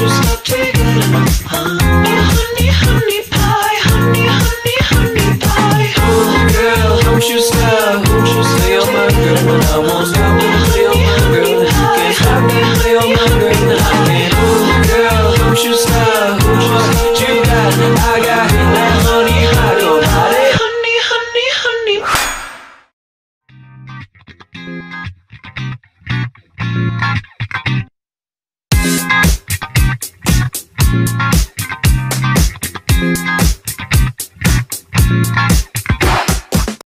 you stop taking honey, honey pie, honey, honey, honey pie. Oh, girl, won't you stop? Won't you on my girl, I won't stop. On my girl, you can't stop on my girl. Oh, girl, won't you stop? Won't you stop? You got? I got that body. Honey, honey, honey. Thank